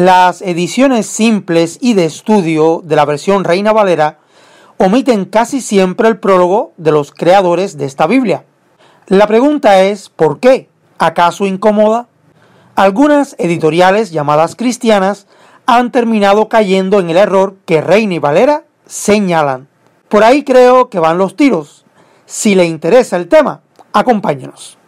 Las ediciones simples y de estudio de la versión Reina Valera omiten casi siempre el prólogo de los creadores de esta Biblia. La pregunta es, ¿por qué? ¿Acaso incomoda? Algunas editoriales llamadas cristianas han terminado cayendo en el error que Reina y Valera señalan. Por ahí creo que van los tiros. Si le interesa el tema, acompáñenos.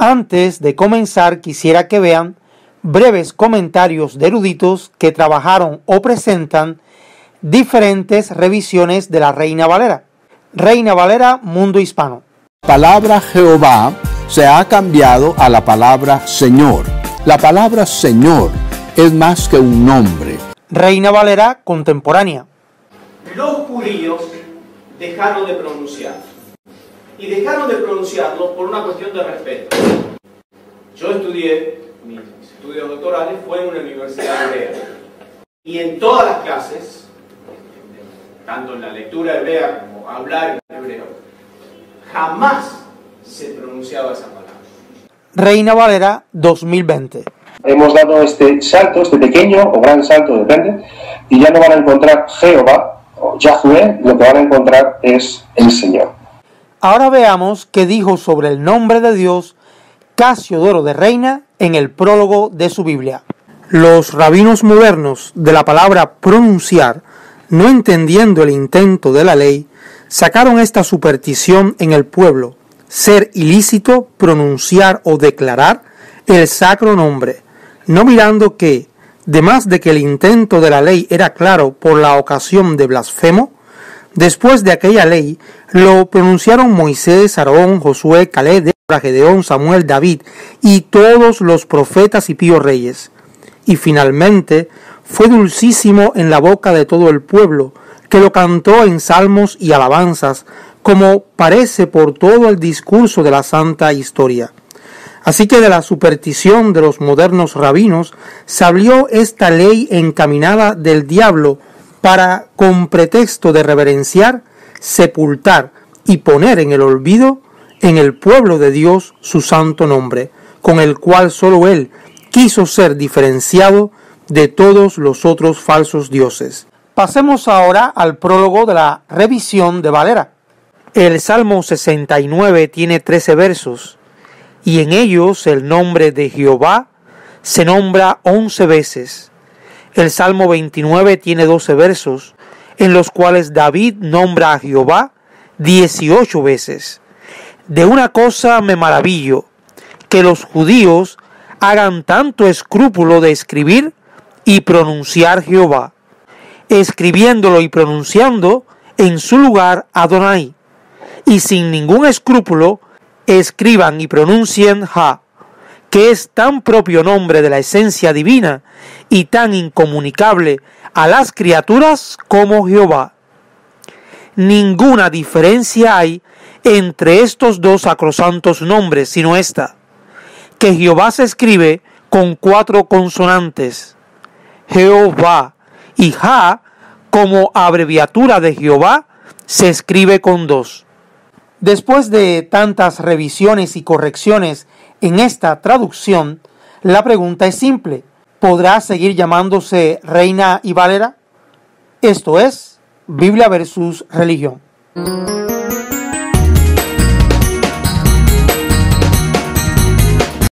Antes de comenzar, quisiera que vean breves comentarios de eruditos que trabajaron o presentan diferentes revisiones de la Reina Valera. Reina Valera, Mundo Hispano. Palabra Jehová se ha cambiado a la palabra Señor. La palabra Señor es más que un nombre. Reina Valera contemporánea. Los judíos dejaron de pronunciar y dejaron de pronunciarlo por una cuestión de respeto. Yo estudié, mis estudios doctorales fue en una universidad hebrea. Y en todas las clases, tanto en la lectura hebrea como hablar en hebreo, jamás se pronunciaba esa palabra. Reina Valera 2020. Hemos dado este salto, este pequeño o gran salto, depende, y ya no van a encontrar Jehová o Yahweh, lo que van a encontrar es el Señor. Ahora veamos qué dijo sobre el nombre de Dios Casiodoro de Reina en el prólogo de su Biblia. Los rabinos modernos de la palabra pronunciar, no entendiendo el intento de la ley, sacaron esta superstición en el pueblo, ser ilícito pronunciar o declarar el sacro nombre, no mirando que, además de que el intento de la ley era claro por la ocasión de blasfemo, Después de aquella ley, lo pronunciaron Moisés, Aarón, Josué, Caleb, Gedeón, Samuel, David y todos los profetas y píos reyes. Y finalmente fue dulcísimo en la boca de todo el pueblo, que lo cantó en salmos y alabanzas, como parece por todo el discurso de la santa historia. Así que de la superstición de los modernos rabinos salió esta ley encaminada del diablo para, con pretexto de reverenciar, sepultar y poner en el olvido en el pueblo de Dios su santo nombre, con el cual sólo Él quiso ser diferenciado de todos los otros falsos dioses. Pasemos ahora al prólogo de la revisión de Valera. El Salmo 69 tiene 13 versos, y en ellos el nombre de Jehová se nombra 11 veces. El Salmo 29 tiene 12 versos, en los cuales David nombra a Jehová 18 veces. De una cosa me maravillo, que los judíos hagan tanto escrúpulo de escribir y pronunciar Jehová, escribiéndolo y pronunciando en su lugar Adonai, y sin ningún escrúpulo escriban y pronuncien Ja que es tan propio nombre de la esencia divina y tan incomunicable a las criaturas como Jehová. Ninguna diferencia hay entre estos dos sacrosantos nombres, sino esta, que Jehová se escribe con cuatro consonantes, Jehová, y Ja, como abreviatura de Jehová, se escribe con dos. Después de tantas revisiones y correcciones en esta traducción, la pregunta es simple. ¿Podrá seguir llamándose Reina y Valera? Esto es Biblia versus religión.